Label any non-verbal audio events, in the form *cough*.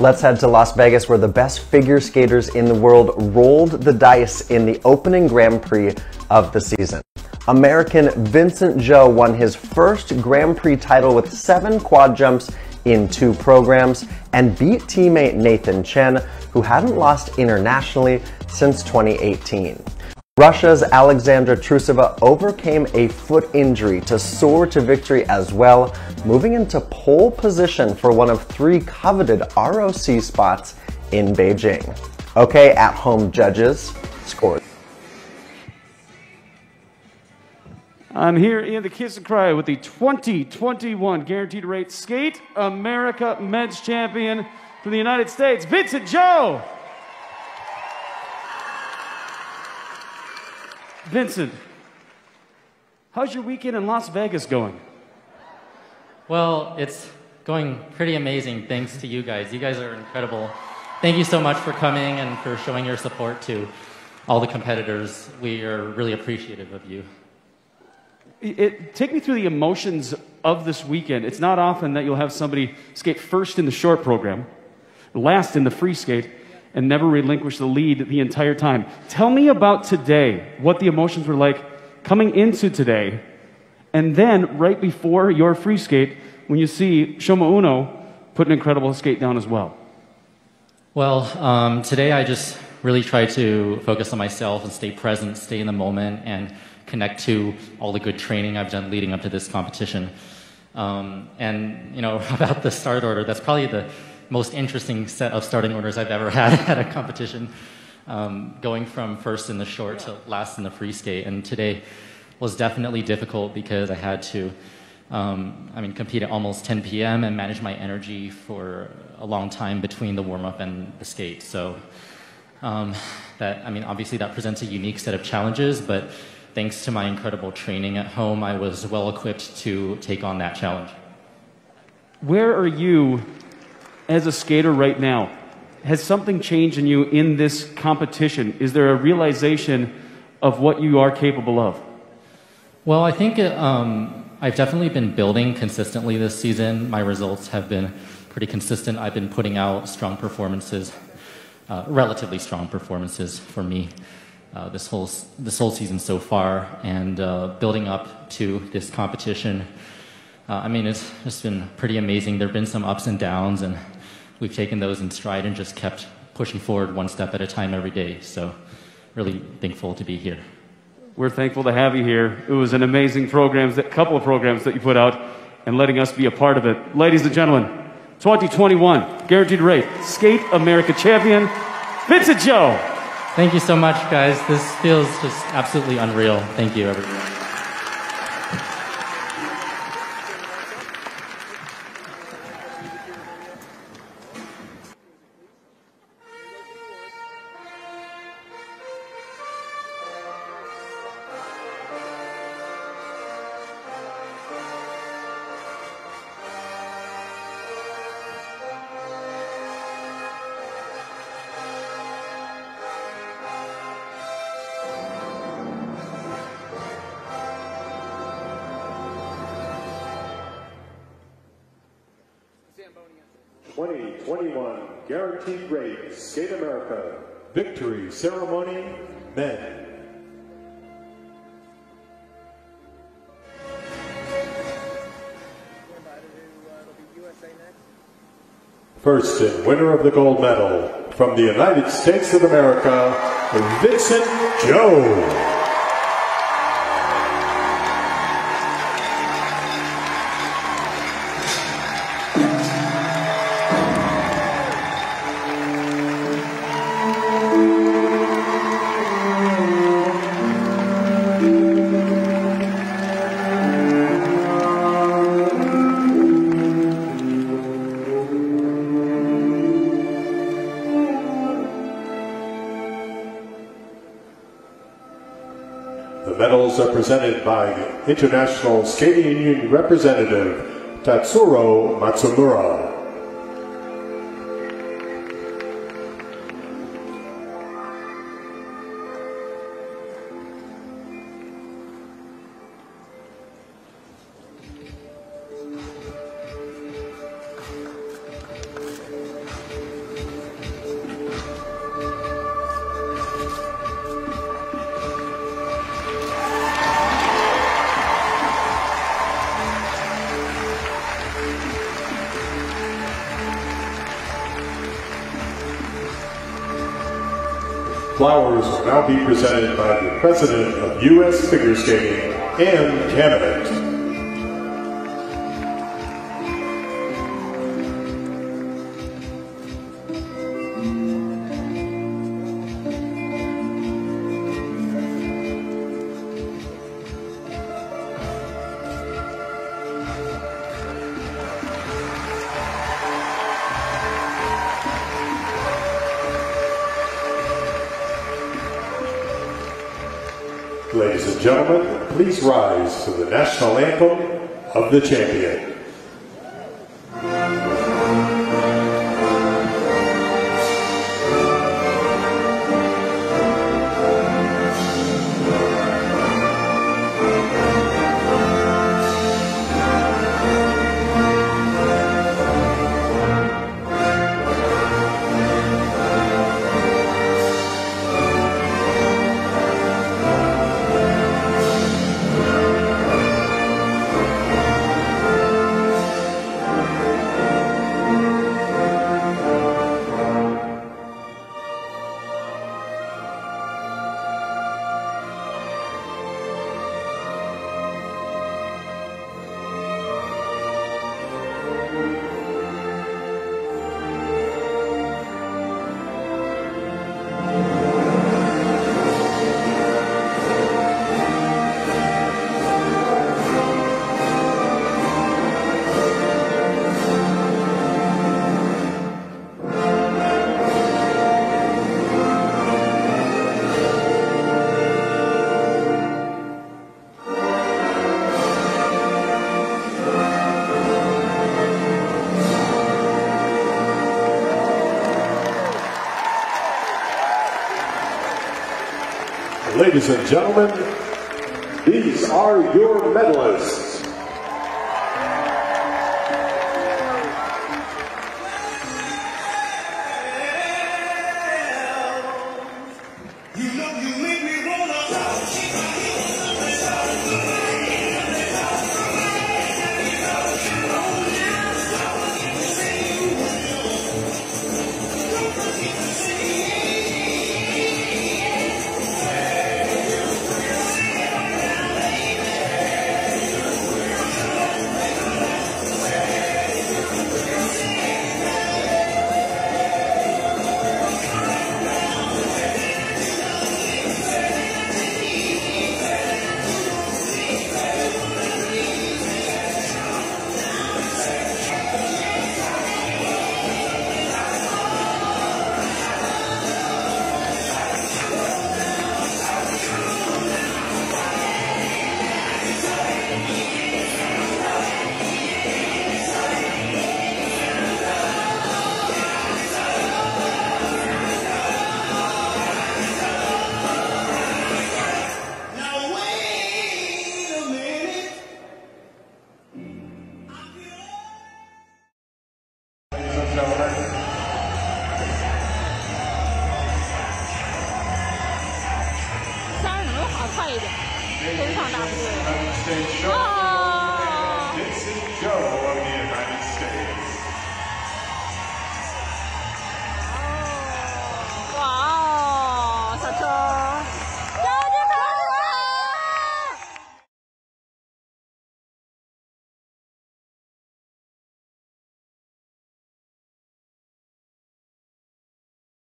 Let's head to Las Vegas where the best figure skaters in the world rolled the dice in the opening Grand Prix of the season. American Vincent Zhou won his first Grand Prix title with seven quad jumps in two programs and beat teammate Nathan Chen, who hadn't lost internationally since 2018. Russia's Alexandra Trusova overcame a foot injury to soar to victory as well, moving into pole position for one of three coveted ROC spots in Beijing. Okay, at home judges, scores. I'm here in the Kiss and Cry with the 2021 Guaranteed Rate Skate America Men's Champion from the United States, Vincent Zhou. Vincent, how's your weekend in Las Vegas going? Well, it's going pretty amazing thanks to you guys. You guys are incredible. Thank you so much for coming and for showing your support to all the competitors. We are really appreciative of you. It, take me through the emotions of this weekend. It's not often that you'll have somebody skate first in the short program, last in the free skate, and never relinquish the lead the entire time. Tell me about today, what the emotions were like coming into today, and then right before your free skate, when you see Shoma Uno put an incredible skate down as well. Well, um, today I just really try to focus on myself and stay present, stay in the moment, and connect to all the good training I've done leading up to this competition. Um, and you know *laughs* about the start order, that's probably the most interesting set of starting orders I've ever *laughs* had at a competition, um, going from first in the short to last in the free skate. And today was definitely difficult because I had to, um, I mean, compete at almost 10 p.m. and manage my energy for a long time between the warm up and the skate. So um, that, I mean, obviously that presents a unique set of challenges, but thanks to my incredible training at home, I was well equipped to take on that challenge. Where are you as a skater right now? Has something changed in you in this competition? Is there a realization of what you are capable of? Well, I think um, I've definitely been building consistently this season. My results have been pretty consistent. I've been putting out strong performances, uh, relatively strong performances for me uh, this whole this whole season so far, and uh, building up to this competition. Uh, I mean, it's just been pretty amazing. There have been some ups and downs, and we've taken those in stride and just kept pushing forward one step at a time every day. So, really thankful to be here. We're thankful to have you here. It was an amazing program, a couple of programs that you put out, and letting us be a part of it. Ladies and gentlemen, 2021 Guaranteed Rate Skate America Champion, Vincent Zhou. Thank you so much, guys. This feels just absolutely unreal. Thank you, everyone. Victory Ceremony Men. First and winner of the gold medal from the United States of America, Vincent Zhou. presented by the International Skating Union representative Tatsuro Matsumura. Flowers will now be presented by the President of U.S. Figure Skating, Anne Cattelan. Ladies and gentlemen, please rise to the national anthem of the champion. Ladies and gentlemen, these are your medalists.